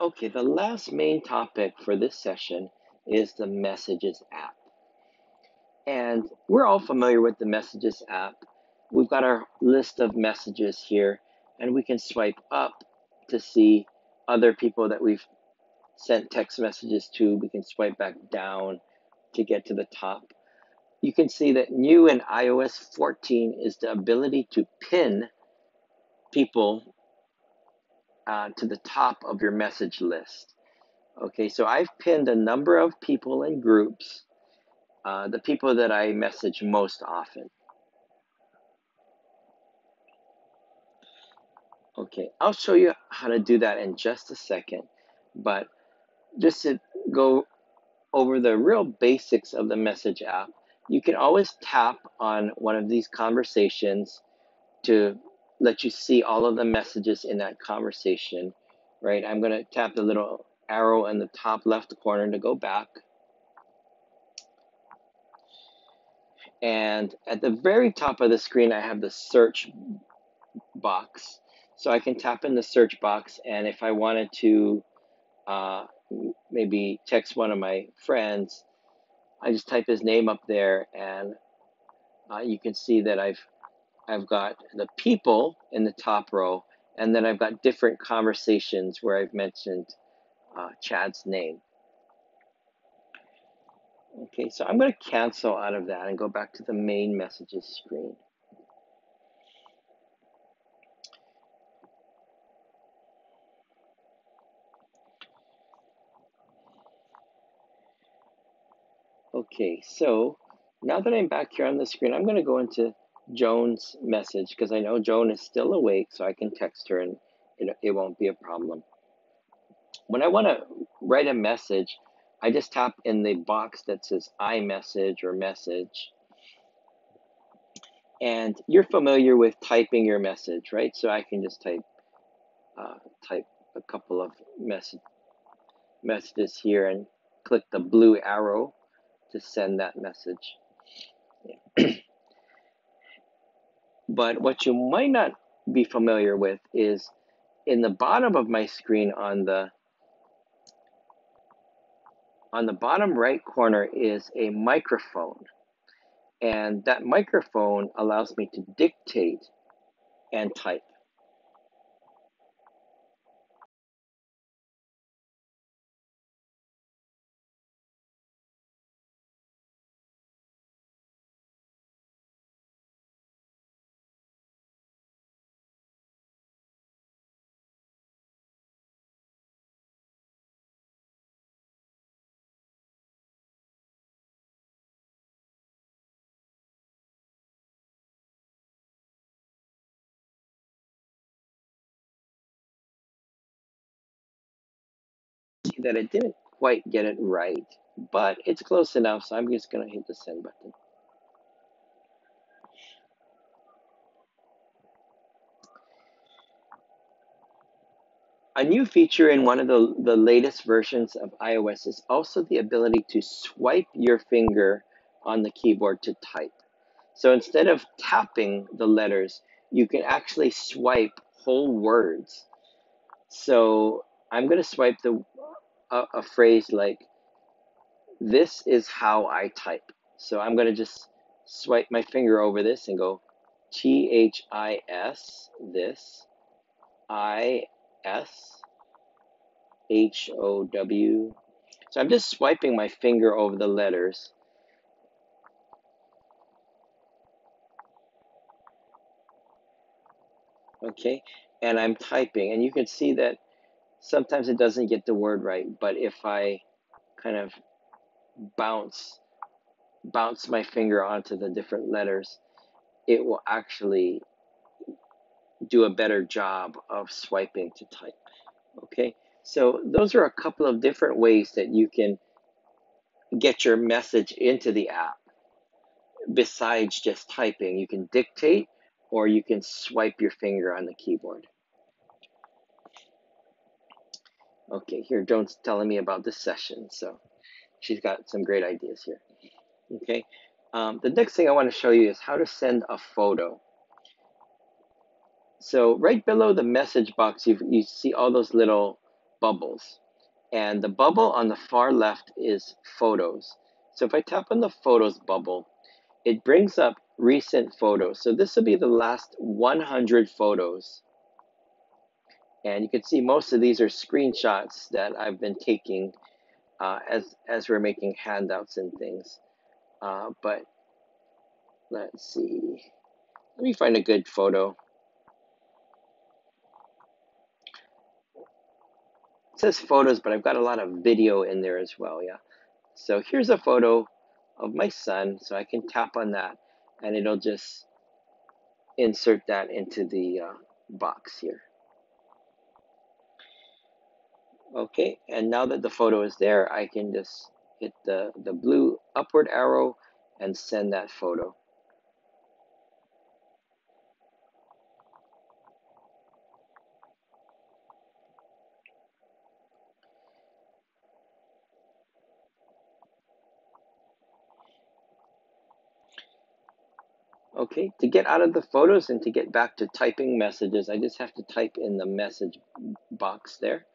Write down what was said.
Okay, the last main topic for this session is the Messages app. And we're all familiar with the Messages app. We've got our list of messages here, and we can swipe up to see other people that we've sent text messages to. We can swipe back down to get to the top. You can see that new in iOS 14 is the ability to pin people uh, to the top of your message list. Okay, so I've pinned a number of people and groups, uh, the people that I message most often. Okay, I'll show you how to do that in just a second, but just to go over the real basics of the message app, you can always tap on one of these conversations to let you see all of the messages in that conversation, right? I'm going to tap the little arrow in the top left corner to go back. And at the very top of the screen, I have the search box. So I can tap in the search box, and if I wanted to uh, maybe text one of my friends, I just type his name up there, and uh, you can see that I've I've got the people in the top row, and then I've got different conversations where I've mentioned uh, Chad's name. Okay, so I'm going to cancel out of that and go back to the main messages screen. Okay, so now that I'm back here on the screen, I'm going to go into Joan's message because I know Joan is still awake, so I can text her and it, it won't be a problem. When I want to write a message, I just tap in the box that says iMessage or message. And you're familiar with typing your message, right? So I can just type uh, type a couple of message, messages here and click the blue arrow to send that message. but what you might not be familiar with is in the bottom of my screen on the on the bottom right corner is a microphone. And that microphone allows me to dictate and type. That it didn't quite get it right, but it's close enough, so I'm just going to hit the send button. A new feature in one of the, the latest versions of iOS is also the ability to swipe your finger on the keyboard to type. So instead of tapping the letters, you can actually swipe whole words. So I'm going to swipe the a, a phrase like, this is how I type. So I'm going to just swipe my finger over this and go T H I S, this, I S H O W. So I'm just swiping my finger over the letters. Okay, and I'm typing, and you can see that sometimes it doesn't get the word right, but if I kind of bounce bounce my finger onto the different letters, it will actually do a better job of swiping to type. Okay, so those are a couple of different ways that you can get your message into the app besides just typing. You can dictate or you can swipe your finger on the keyboard. Okay, here Joan's telling me about this session, so she's got some great ideas here. Okay, um, the next thing I want to show you is how to send a photo. So right below the message box, you, you see all those little bubbles. And the bubble on the far left is photos. So if I tap on the photos bubble, it brings up recent photos. So this will be the last 100 photos. And you can see most of these are screenshots that I've been taking uh, as, as we're making handouts and things. Uh, but let's see. Let me find a good photo. It says photos, but I've got a lot of video in there as well, yeah. So here's a photo of my son, so I can tap on that and it'll just insert that into the uh, box here. Okay, and now that the photo is there, I can just hit the, the blue upward arrow and send that photo. Okay, to get out of the photos and to get back to typing messages, I just have to type in the message box there.